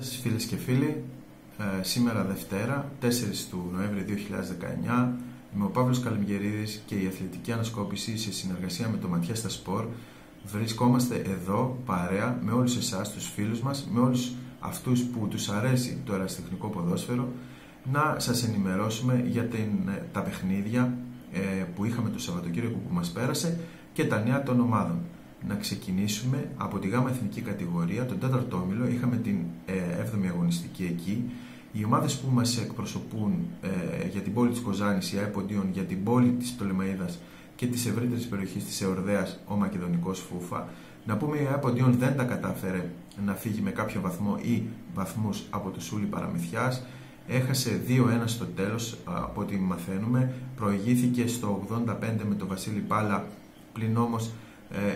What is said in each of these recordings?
Σας φίλες και φίλοι, ε, σήμερα Δευτέρα, 4 του Νοέμβρη 2019, είμαι ο Παύλος Καλμιγερίδης και η Αθλητική Ανασκόπηση σε συνεργασία με το Ματιέστα Σπορ. Βρισκόμαστε εδώ παρέα με όλους εσάς, τους φίλους μας, με όλους αυτούς που τους αρέσει το εραστεχνικό ποδόσφαιρο, να σας ενημερώσουμε για την, ε, τα παιχνίδια ε, που είχαμε το Σαββατοκύριακο που μας πέρασε και τα νέα των ομάδων να ξεκινήσουμε από τη ΓΑΜΑ Εθνική Κατηγορία, τον 4ο όμιλο, είχαμε την 7η ε, αγωνιστική εκεί. Οι ομάδες που μας εκπροσωπούν ε, για την πόλη της Κοζάνης, η ΑΕΠΟΝΤΙΟΝ, για την πόλη της Πτολεμαΐδας και της ευρύτερης περιοχής της Εορδέας, ο Μακεδονικός Φούφα. Να πούμε η ΑΕΠΟΝΤΙΟΝ δεν τα κατάφερε να φύγει με κάποιο βαθμό ή βαθμούς από το Σούλη Παραμυθιάς. Έχασε 2-1 στο τέλος, από ό,τι μαθαίνουμε. Προηγήθηκε στο 85 με τον Βασίλη Πάλα, πλην όμως ε,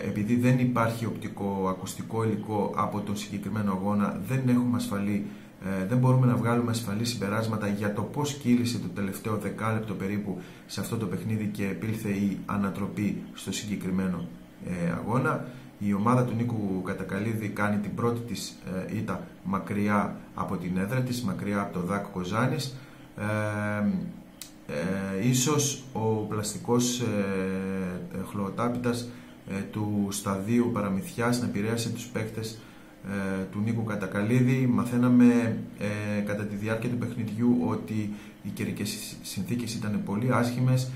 επειδή δεν υπάρχει οπτικό ακουστικό υλικό από τον συγκεκριμένο αγώνα, δεν έχουμε ασφαλή, ε, δεν μπορούμε να βγάλουμε ασφαλή συμπεράσματα για το πώς κύλησε το τελευταίο δεκάλεπτο περίπου σε αυτό το παιχνίδι και επήλθε η ανατροπή στο συγκεκριμένο ε, αγώνα. Η ομάδα του Νίκου Κατακαλίδη κάνει την πρώτη της ήττα μακριά από την έδρα της, μακριά από το Δάκ Κοζάνης. Ε, ε, ίσως ο πλαστικός ε, χλωοτάπητας ε, του σταδίου παραμυθιάς να επηρέασε τους παίκτες ε, του Νίκου Κατακαλίδη. Μαθαίναμε ε, κατά τη διάρκεια του παιχνιδιού ότι οι καιρικές συνθήκες ήταν πολύ άσχημες,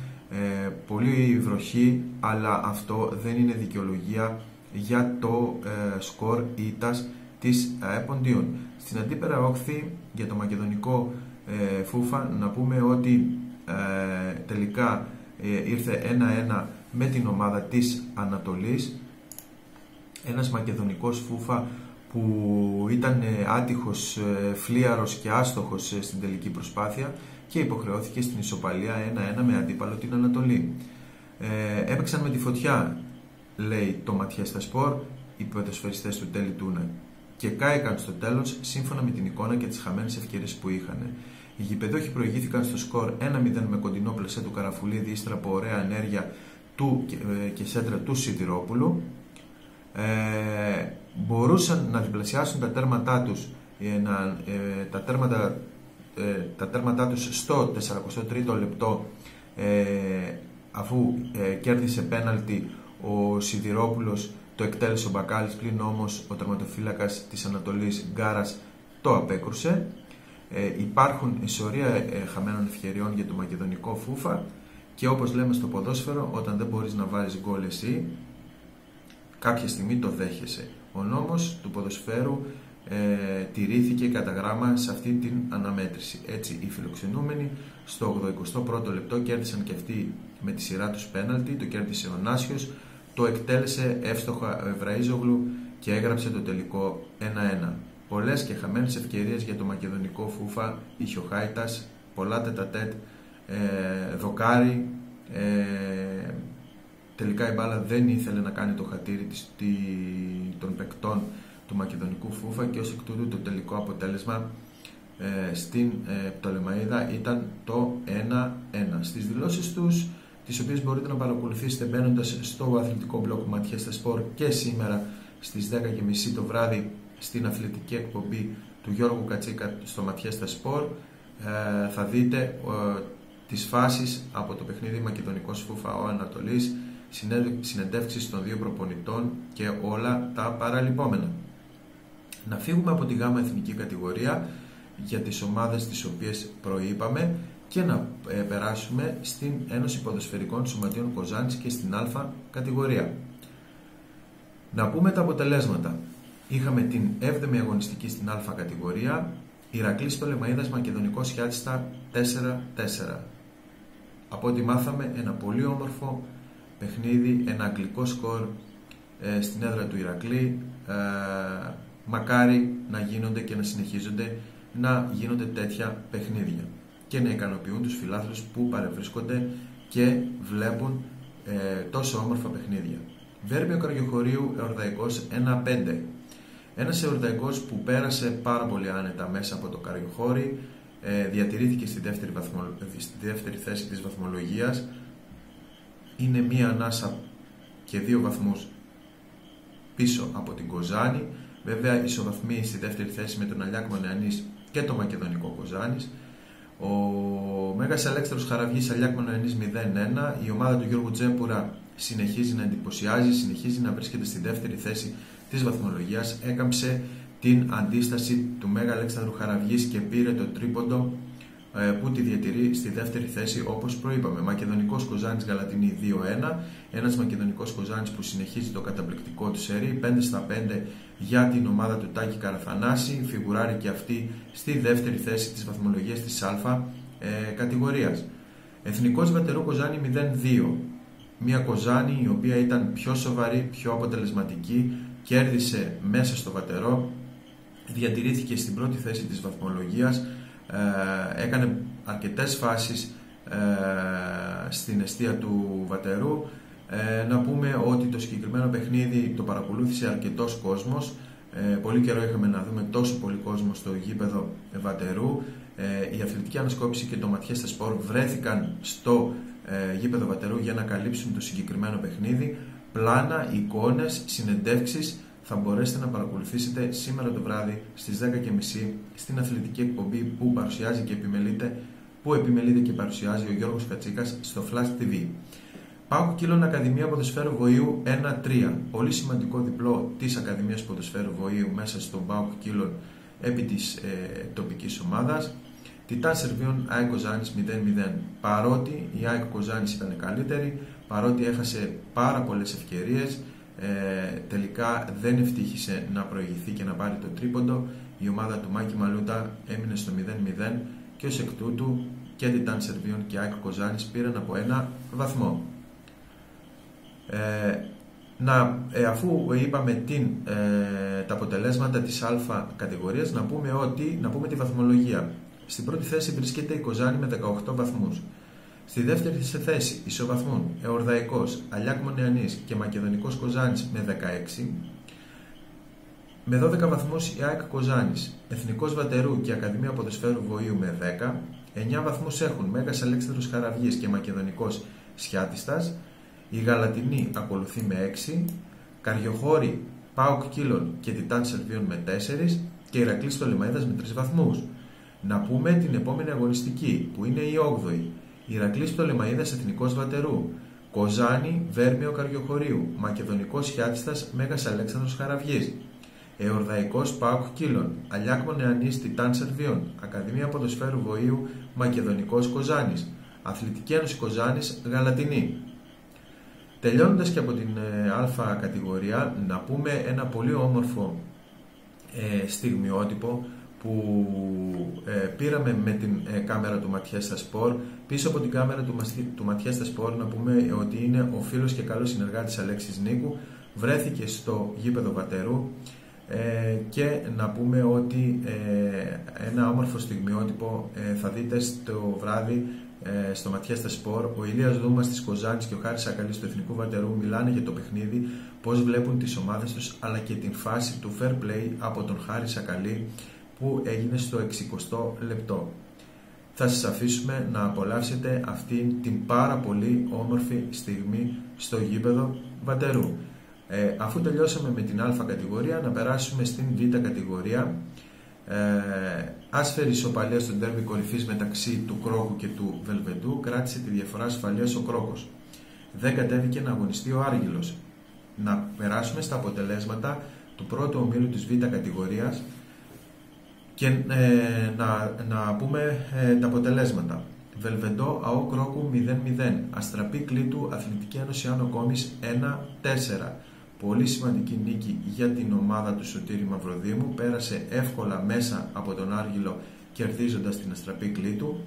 πολύ βροχή, αλλά αυτό δεν είναι δικαιολογία για το σκορ ήτας της ΕΠΟΝΤΙΟΝ. Στην αντίπερα όχθη για το μακεδονικό φούφα να πούμε ότι τελικά ήρθε 1-1 με την ομάδα της Ανατολής ένας μακεδονικός φούφα που ήταν ε, άτυχος, ε, φλίαρος και άστοχος ε, στην τελική προσπάθεια και υποχρεώθηκε στην ισοπαλία 1-1 με αντίπαλο την Ανατολή. Ε, έπαιξαν με τη φωτιά, λέει το Ματιέστα Σπορ, οι ποδοσφαιριστές του Τέλη Τούνε και κάηκαν στο τέλος σύμφωνα με την εικόνα και τις χαμένες ευκαιρίες που είχαν. Οι γηπεδόχοι προηγήθηκαν στο σκορ 1-0 με κοντινό πλεσέ του Καραφουλίδη ύστερα από ωραία ενέργεια του ε, και σέντρα του Σιδηρόπουλου ε, μπορούσαν να διπλασιάσουν τα τέρματά τους ε, να, ε, τα, τέρματα, ε, τα τέρματά τους στο 43ο λεπτό αφού κέρδισε πέναλτι ο Σιδηρόπουλος το εκτέλεσε ο Μπακάλης πλην όμως ο τερματοφύλακας της Ανατολής Γκάρας το απέκρουσε. Υπάρχουν ισορία χαμένων ευκαιριών για το μακεδονικό φούφα και όπως λέμε στο ποδόσφαιρο, όταν δεν μπορείς να βάλεις γκολ εσύ, κάποια στιγμή το δέχεσαι. Ο νόμος του ποδοσφαίρου ε, τηρήθηκε κατά γράμμα σε αυτή την αναμέτρηση. Έτσι, οι φιλοξενούμενοι στο 81ο λεπτό κέρδισαν και αυτοί με τη σειρά τους πέναλτι, το κέρδισε ο Νάσιος, το εκτέλεσε εύστοχα ο Ευραΐζογλου και έγραψε το τελικό 1-1. Πολλές και χαμένες ευκαιρίες για το μακεδονικό φούφα είχε ο Χάιτας, πολλά τετατέτ ε, δοκάρι. Ε, τελικά η μπάλα δεν ήθελε να κάνει το χατήρι της, των παικτών του Μακεδονικού Φούφα και ως εκ τούτου το τελικό αποτέλεσμα ε, στην ε, Πτολεμαίδα ήταν το 1-1. Στις δηλώσεις τους, τις οποίες μπορείτε να παρακολουθήσετε μπαίνοντας στο αθλητικό μπλοκ Ματιέστα Σπορ και σήμερα στις 10.30 το βράδυ στην αθλητική εκπομπή του Γιώργου Κατσίκα στο Ματιέστα Σπορ, ε, θα δείτε τις φάσεις από το παιχνίδι Μακεδονικός Φουφαό Ανατολής, συνεντεύξεις των δύο προπονητών και όλα τα παραλυπόμενα. Να φύγουμε από τη γάμα εθνική κατηγορία για τις ομάδες τις οποίες προείπαμε και να ε, περάσουμε στην Ένωση Ποδοσφαιρικών Σωματείων Κοζάνης και στην Α κατηγορία. Να πούμε τα αποτελέσματα. Είχαμε την 7η αγωνιστική στην Α κατηγορία, Ηρακλής Λεμαΐδας Μακεδονικός Χιάτστα 4-4 από ό,τι μάθαμε ένα πολύ όμορφο παιχνίδι, ένα αγγλικό σκορ ε, στην έδρα του Ηρακλή ε, μακάρι να γίνονται και να συνεχίζονται να γίνονται τέτοια παιχνίδια και να ικανοποιούν τους φιλάθλους που παρευρίσκονται και βλέπουν ε, τόσο όμορφα παιχνίδια. Βέρμιο Καριοχωρίου Εορδαϊκός 1-5 ένας Εορδαϊκός που πέρασε πάρα πολύ άνετα μέσα από το Καριοχώρι ε, διατηρήθηκε στη δεύτερη, βαθμο, στη δεύτερη θέση της βαθμολογίας είναι μία ανάσα και δύο βαθμούς πίσω από την Κοζάνη Βέβαια ισοβαθμεί στη δεύτερη θέση με τον Αλιάκ Μονεανής και το Μακεδονικό Κοζάνης. Ο Μέγας Αλέξανδρος Χαραυγής Αλιάκ Μονεανής 0-1. Η ομάδα του Γιώργου Τζέμπουρα συνεχίζει να εντυπωσιάζει, συνεχίζει να βρίσκεται στη δεύτερη θέση της βαθμολογίας. Έκαμψε την αντίσταση του Μέγα Αλέξανδρου Χαραυγής και πήρε το τρίποντο ε, που τη διατηρεί στη δεύτερη θέση όπως προείπαμε. Μακεδονικός Κοζάνης Γαλατινή 2-1, ένας Μακεδονικός Κοζάνης που συνεχίζει το καταπληκτικό του σερί, 5 στα 5 για την ομάδα του Τάκη Καραθανάση, φιγουράρει και αυτή στη δεύτερη θέση της βαθμολογίας της Α ε, κατηγορίας. Εθνικός Βατερό Κοζάνη 0-2, μια Κοζάνη η οποία ήταν πιο σοβαρή, πιο αποτελεσματική, κέρδισε μέσα στο Βατερό, διατηρήθηκε στην πρώτη θέση της βαθμολογίας, ε, έκανε αρκετές φάσεις ε, στην αιστεία του Βατερού. Ε, να πούμε ότι το συγκεκριμένο παιχνίδι το παρακολούθησε αρκετός κόσμος. Πολύ καιρό είχαμε να δούμε τόσο πολύ κόσμο στο γήπεδο Βατερού. Η αθλητική ανασκόπηση και το Ματιέστα Σπορ βρέθηκαν στο γήπεδο Βατερού για να καλύψουν το συγκεκριμένο παιχνίδι. Πλάνα, εικόνες, συνεντεύξεις θα μπορέσετε να παρακολουθήσετε σήμερα το βράδυ στις 10.30 στην αθλητική εκπομπή που παρουσιάζει και επιμελείται, που επιμελείται και παρουσιάζει ο Γιώργος Κατσίκας στο Flash TV. Πάω Κύλων Ακαδημία Ποδοσφαίρου Βοήου 1-3. Πολύ σημαντικό διπλό της Ακαδημίας Ποδοσφαίρου Βοήου μέσα στον Πάο Κύλων επί της ε, τοπικής ομάδας. Τιτάν Σερβίων ΑΕΚ Κοζάνης 0-0. Παρότι η ΑΕΚ Κοζάνης ήταν καλύτερη, παρότι έχασε πάρα πολλές ευκαιρίες, ε, τελικά δεν ευτύχησε να προηγηθεί και να πάρει το τρίποντο. Η ομάδα του Μάκη Μαλούτα έμεινε στο 0-0 και ως εκ τούτου και Τιτάν Σερβίων και Άκη Κοζάνης πήραν από ένα βαθμό. Ε, να, ε, αφού είπαμε την, ε, τα αποτελέσματα της α κατηγορίας να πούμε, ότι, να πούμε τη βαθμολογία. Στην πρώτη θέση βρίσκεται η Κοζάνη με 18 βαθμούς. Στη δεύτερη θέση ισοβαθμούν Εορδαϊκός, Αλιάκ Μονεανή και Μακεδονικός Κοζάνης με 16. Με 12 βαθμούς η ΑΕΚ Κοζάνης, Εθνικός Βατερού και Ακαδημία Ποδοσφαίρου Βοήου με 10. 9 βαθμούς έχουν Μέγας Αλέξανδρος Χαραβγή και Μακεδονικός Σιάτιστας. Η Γαλατινή ακολουθεί με 6. Καριοχώρη, Πάοκ Κίλων και Τιτάν Σερβίων με 4. Και Ηρακλής Τολεμαίδα με 3 βαθμούς. Να πούμε την επόμενη αγωνιστική που είναι η 8η. Ηρακλής Πτολεμαίδα Εθνικός Βατερού, Κοζάνη Βέρμιο Καριοχωρίου, Μακεδονικός Χιάτιστας Μέγας Αλέξανδρος Χαραυγής, Εορδαϊκός Πάουκ Κύλων, Αλιάκμο Νεανής Τιτάν Σερβίων, Ακαδημία Ποδοσφαίρου Βοήου Μακεδονικός Κοζάνης, Αθλητική Ένωση Κοζάνης Γαλατινή. Τελειώνοντας και από την ε, Α κατηγορία, να πούμε ένα πολύ όμορφο ε, στιγμιότυπο που ε, πήραμε με την ε, κάμερα του Ματιέστα Σπορ. Πίσω από την κάμερα του, του Ματιέστα Σπορ να πούμε ότι είναι ο φίλος και καλός συνεργάτης Αλέξης Νίκου. Βρέθηκε στο γήπεδο Βατερού ε, και να πούμε ότι ένα όμορφο στιγμιότυπο θα δείτε στο βράδυ στο Ματιέστα Σπορ. Ο Ηλίας Δούμας της Κοζάνης και ο Χάρης Ακαλής του Εθνικού Βατερού μιλάνε για το παιχνίδι, πώς βλέπουν τις ομάδες τους αλλά και την φάση του fair play από τον Χάρη Σακαλή που έγινε στο 60 λεπτό. Θα σας αφήσουμε να απολαύσετε αυτή την πάρα πολύ όμορφη στιγμή στο γήπεδο Βατερού. Ε, αφού τελειώσαμε με την Α κατηγορία, να περάσουμε στην Β κατηγορία. Ε, άσφαιρη ισοπαλία στον τέρμι κορυφής μεταξύ του Κρόκου και του Βελβεντού κράτησε τη διαφορά ασφαλείας ο Κρόκος. Δεν κατέβηκε να αγωνιστεί ο Άργυλος. Να περάσουμε στα αποτελέσματα του πρώτου ομίλου της Β κατηγορίας και ε, να, να πούμε ε, τα αποτελέσματα. Βελβεντό ΑΟ Κρόκου 0-0. Αστραπή Κλήτου Αθλητική Ένωση Άνω Κόμης 1-4. Πολύ σημαντική νίκη για την ομάδα του Σωτήρη Μαυροδήμου. Πέρασε εύκολα μέσα από τον Άργυλο κερδίζοντας την Αστραπή Κλήτου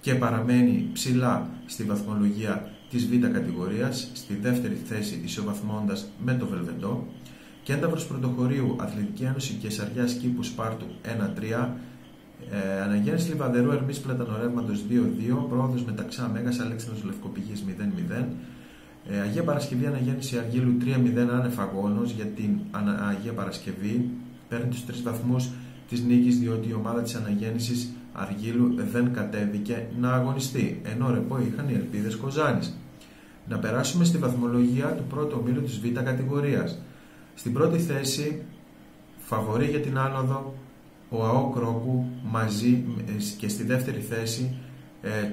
και παραμένει ψηλά στη βαθμολογία της Β κατηγορίας, στη δεύτερη θέση ισοβαθμώντας με το Βελβεντό. Κένταβρος Πρωτοχωρίου, Αθλητική Ένωση και Σαριάς Κήπου Σπάρτου 1-3, ε, Αναγέννηση Λιβαδερού Ερμής Πλατανορεύματος 2-2, Πρόοδος Μεταξά Μέγας Αλέξανδρος Λευκοπηγής 0-0, ε, Αγία Παρασκευή Αναγέννηση Αργύλου 3-0 άνευ για την Αγία Παρασκευή. Παίρνει τους τρεις βαθμούς της νίκης διότι η ομάδα της Αναγέννησης Αργύλου δεν κατέβηκε να αγωνιστεί. Ενώ ρεπό είχαν οι ελπίδες Κοζάνης. Να περάσουμε στη βαθμολογία του πρώτου ομίλου της Β κατηγορίας. Στην πρώτη θέση Φαβορεί για την άνοδο ο ΑΟ Κρόκου μαζί και στη δεύτερη θέση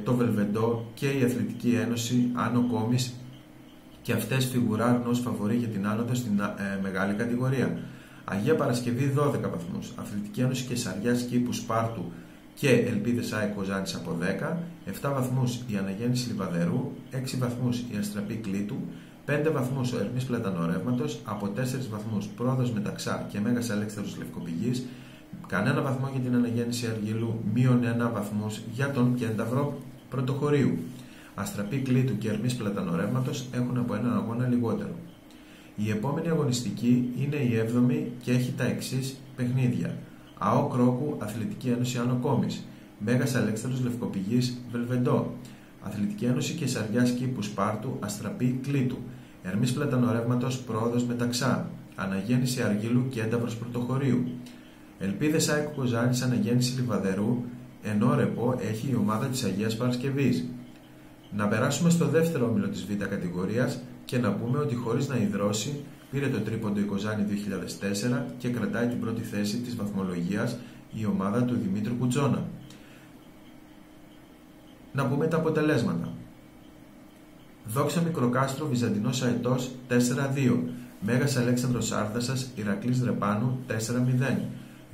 το Βελβεντό και η Αθλητική Ένωση Άνω Κόμης. Και αυτές φιγουράρουν ως φαβορή για την άνοδο στην μεγάλη κατηγορία. Αγία Παρασκευή 12 βαθμούς, Αθλητική Ένωση και Σαριάς Κήπου Σπάρτου και Ελπίδες ΑΕΚ Κοζάνης από 10, 7 βαθμούς η Αναγέννηση Λιβαδερού, 6 βαθμούς η Αστραπή Κλήτου, 5 βαθμούς ο Ερμής Πλατανορεύματος, από 4 βαθμούς Πρόοδος Μεταξά και Μέγας Αλέξανδρος Λευκοπηγής, κανένα βαθμό για την Αναγέννηση Αργυλού, μείον 1 βαθμούς για τον Κένταυρο Πρωτοχωρίου. Αστραπή Κλήτου και Ερμής Πλατανορεύματος έχουν από έναν αγώνα λιγότερο. Η επόμενη αγωνιστική είναι η 7η και έχει τα εξής παιχνίδια. ΑΟ Κρόκου, Αθλητική Ένωση Άνω Κόμης, Μέγας Αλέξανδρος Λευκοπηγής, Βελβεντό, Αθλητική Ένωση και Σαριά Κήπου Σπάρτου, Αστραπή Κλήτου, Ερμής Πλατανορεύματος, Πρόοδος Μεταξά, Αναγέννηση Αργύλου και Ένταυρος Πρωτοχωρίου, Ελπίδες ΑΕΚ Κοζάνης Αναγέννηση Λιβαδερού, ενώ ρεπό έχει η ομάδα της Αγίας Παρασκευής. Να περάσουμε στο δεύτερο όμιλο της Β' κατηγορίας και να πούμε ότι χωρίς να υδρώσει πήρε το τρίποντο η Κοζάνη 2004 και κρατάει την πρώτη θέση της βαθμολογίας η ομάδα του Δημήτρου Κουτζόνα. Να πούμε τα αποτελέσματα. Δόξα Μικροκάστρο Βυζαντινός Αετός 4-2. Μέγας Αλέξανδρος Άρδασας Ηρακλής Δρεπάνου 4-0.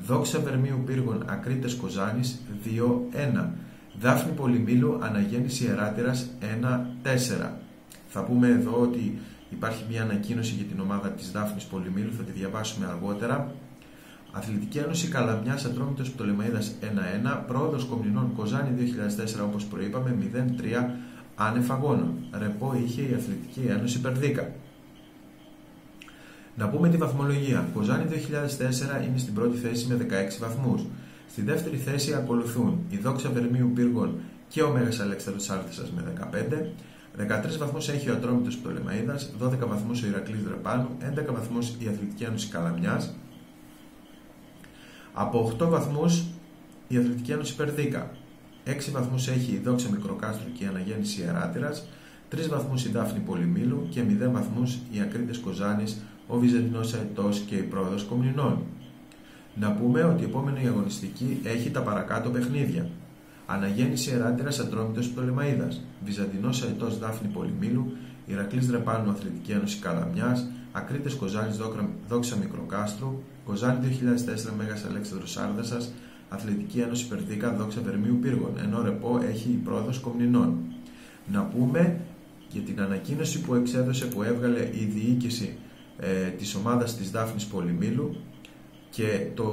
Δόξα Βερμίου Πύργων Ακρίτες Κοζάνης 2-1. Δάφνη Πολυμήλου Αναγέννηση Εράτηρας 1-4. Θα πούμε εδώ ότι υπάρχει μια ανακοίνωση για την ομάδα της Δάφνης Πολυμήλου, θα τη διαβάσουμε αργότερα. Αθλητική Ένωση Καλαμιάς Ατρόμητος Πτολεμαίδα 1-1. Πρόοδος Κομνηνών Κοζάνη 2004 όπως προείπαμε 0-3 άνευ αγώνων. Ρεπό είχε η Αθλητική Ένωση Περδίκα. Να πούμε τη βαθμολογία. Κοζάνη 2004 είναι στην πρώτη θέση με 16 βαθμούς. Στη δεύτερη θέση ακολουθούν η Δόξα Βερμίου Πύργων και ο Μέγας Αλέξανδρος Άρθισας με 15. 13 βαθμούς έχει ο Ατρόμητος Πτολεμαίδας, 12 βαθμούς ο Ηρακλής Δρεπάνου, 11 βαθμούς η Αθλητική Ένωση Καλαμιάς, από 8 βαθμούς η Αθλητική Ένωση Περδίκα, 6 βαθμούς έχει η Δόξα Μικροκάστρου και η Αναγέννηση Ιεράτηρας, 3 βαθμούς η Δάφνη Πολυμήλου και 0 βαθμούς οι Ακρίτες Κοζάνης, ο Βυζαντινός Αετός και η Πρόοδος Κομνηνών. Να πούμε ότι η επόμενη αγωνιστική έχει τα παρακάτω παιχνίδια. Αναγέννηση Εράτηρα Ατρόμητο Πτολεμαίδα, Βυζαντινός Αετός Δάφνη Πολυμήλου, Ηρακλής Δρεπάνου Αθλητική Ένωση Καλαμιάς, Ακρίτες Κοζάνης Δόξα Μικροκάστρου, Κοζάνη 2004 Μέγας Αλέξανδρος Άρδασας, Αθλητική Ένωση Περδίκα Δόξα Βερμίου Πύργων, ενώ ρεπό έχει η πρόοδος Κομνηνών. Να πούμε για την ανακοίνωση που εξέδωσε, που έβγαλε η διοίκηση ε, της ομάδας της Δάφνης Πολυμήλου και το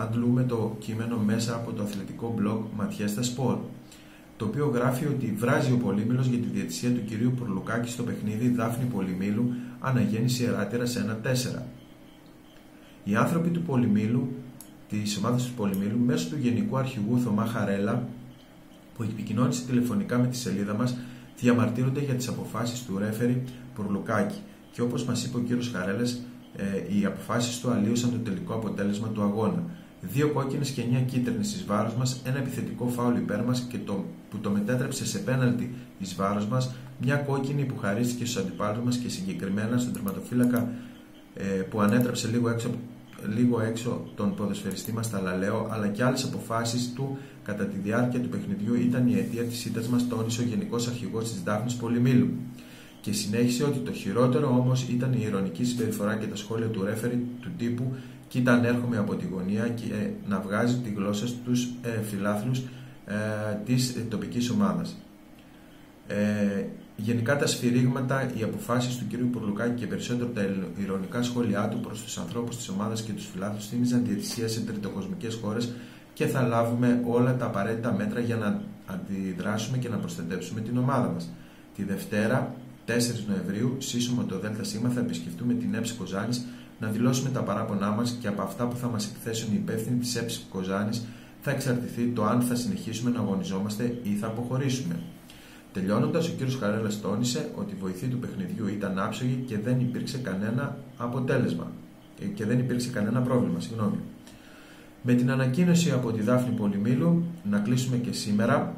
αντλούμε το κείμενο μέσα από το αθλητικό blog Ματιέστα Σπορ το οποίο γράφει ότι βράζει ο Πολύμιλος για τη διαιτησία του κυρίου Πουρλουκάκη στο παιχνίδι Δάφνη Πολυμήλου αναγέννηση εράτερα σε 1-4. Οι άνθρωποι του Πολυμήλου, της ομάδας του Πολυμήλου, μέσω του Γενικού Αρχηγού Θωμά Χαρέλα, που επικοινώνησε τηλεφωνικά με τη σελίδα μας, διαμαρτύρονται για τις αποφάσεις του ρέφερη Πουρλουκάκη. Και όπως μας είπε ο κύριος Χαρέλας, ε, οι αποφάσεις του αλλίωσαν το τελικό αποτέλεσμα του αγώνα. Δύο κόκκινες και εννιά κίτρινε ει βάρος μας, ένα επιθετικό φάουλ υπέρ μας και το, που το μετέτρεψε σε πέναλτι εις βάρος μας, μια κόκκινη που χαρίστηκε στους αντιπάλους μας και συγκεκριμένα στον τερματοφύλακα ε, που ανέτρεψε λίγο έξω, λίγο έξω τον ποδοσφαιριστή μας Ταλαλέο, αλλά και άλλες αποφάσεις του κατά τη διάρκεια του παιχνιδιού ήταν η αιτία της ήττα μας, τόνισε ο Γενικός Αρχηγός της Δάφνη Πολυμήλου και συνέχισε ότι το χειρότερο όμως ήταν η ηρωνική συμπεριφορά και τα σχόλια του ρέφερη του τύπου κοίτα αν έρχομαι από τη γωνία και ε, να βγάζει τη γλώσσα στους ε, φιλάθλους ε, της ε, τοπικής ομάδας. Ε, γενικά τα σφυρίγματα, οι αποφάσεις του κ. Πουρλουκάκη και περισσότερο τα ηρωνικά σχόλιά του προς τους ανθρώπους της ομάδας και τους φιλάθλους θύμιζαν διαιτησία σε τριτοκοσμικές χώρες και θα λάβουμε όλα τα απαραίτητα μέτρα για να αντιδράσουμε και να προστατεύσουμε την ομάδα μας. Τη Δευτέρα 4 Νοεμβρίου, σύσσωμα το ΔΣ, θα επισκεφτούμε την ΕΨ Κοζάνης να δηλώσουμε τα παράπονά μας και από αυτά που θα μας εκθέσουν οι υπεύθυνοι της ΕΨ Κοζάνης θα εξαρτηθεί το αν θα συνεχίσουμε να αγωνιζόμαστε ή θα αποχωρήσουμε. Τελειώνοντας, ο κ. Χαρέλας τόνισε ότι η βοηθή του παιχνιδιού ήταν άψογη και δεν υπήρξε κανένα αποτέλεσμα ε, και δεν υπήρξε κανένα πρόβλημα. Συγγνώμη. Με την ανακοίνωση από τη Δάφνη Πολυμήλου να κλείσουμε και σήμερα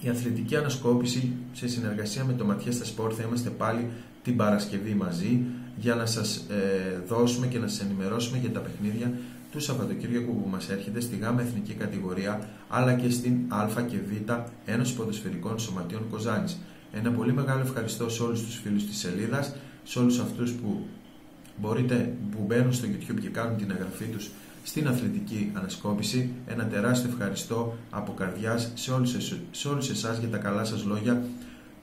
η αθλητική ανασκόπηση σε συνεργασία με το Ματιέστα Σπορ θα είμαστε πάλι την Παρασκευή μαζί για να σας ε, δώσουμε και να σας ενημερώσουμε για τα παιχνίδια του Σαββατοκύριακου που μας έρχεται στη ΓΑΜΑ Εθνική Κατηγορία αλλά και στην Α και Β Ένωση Ποδοσφαιρικών Σωματείων Κοζάνης. Ένα πολύ μεγάλο ευχαριστώ σε όλους τους φίλους της σελίδας, σε όλους αυτούς που μπορείτε, που μπαίνουν στο YouTube και κάνουν την εγγραφή τους στην αθλητική ανασκόπηση. Ένα τεράστιο ευχαριστώ από καρδιάς σε όλους, σε όλους εσάς για τα καλά σας λόγια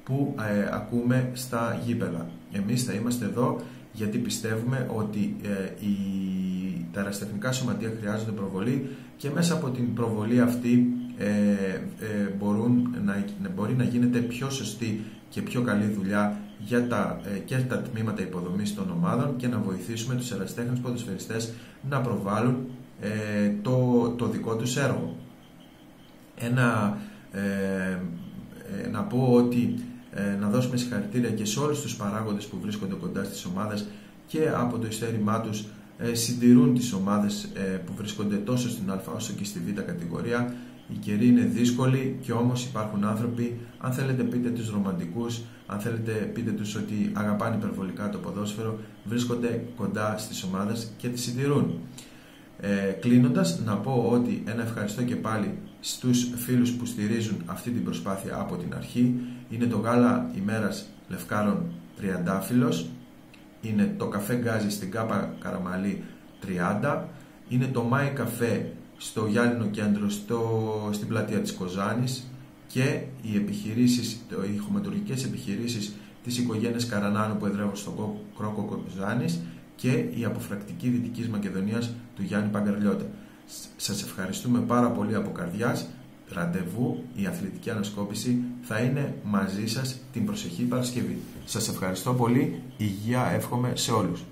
που ε, ακούμε στα γήπεδα. Εμείς θα είμαστε εδώ γιατί πιστεύουμε ότι ε, οι, τα αεραστεχνικά σωματεία χρειάζονται προβολή και μέσα από την προβολή αυτή ε, ε, μπορούν να, μπορεί να γίνεται πιο σωστή και πιο καλή δουλειά για τα, ε, και τα τμήματα υποδομής των ομάδων και να βοηθήσουμε τους αεραστέχνες ποδοσφαιριστές να προβάλλουν ε, το, το δικό τους έργο. Ένα, ε, να πω ότι να δώσουμε συγχαρητήρια και σε όλους τους παράγοντες που βρίσκονται κοντά στις ομάδες και από το ειστέρημά τους συντηρούν τις ομάδες που βρίσκονται τόσο στην Α όσο και στη Β κατηγορία η καιροί είναι δύσκολη και όμως υπάρχουν άνθρωποι, αν θέλετε πείτε τους ρομαντικούς, αν θέλετε πείτε τους ότι αγαπάνε υπερβολικά το ποδόσφαιρο, βρίσκονται κοντά στις ομάδες και τις συντηρούν. Ε, κλείνοντας, να πω ότι ένα ευχαριστώ και πάλι στους φίλους που στηρίζουν αυτή την προσπάθεια από την αρχή. Είναι το γάλα ημέρας Λευκάρων Τριαντάφυλλος, είναι το καφέ γκάζι στην Κάπα Καραμαλή 30, είναι το Μάι Καφέ στο Γιάννηνο Κέντρο στο, στην πλατεία της Κοζάνης. Και οι επιχειρήσεις, οι χωματουργικές επιχειρήσεις της οικογένειας Καρανάνου που εδρεύουν στο Κρόκο Κοζάνης και η αποφρακτική Δυτικής Μακεδονίας του Γιάννη Παγκαρλιώτα. Σας ευχαριστούμε πάρα πολύ από καρδιάς. Ραντεβού, η αθλητική ανασκόπηση θα είναι μαζί σας την προσεχή Παρασκευή. Σας ευχαριστώ πολύ. Υγεία εύχομαι σε όλους.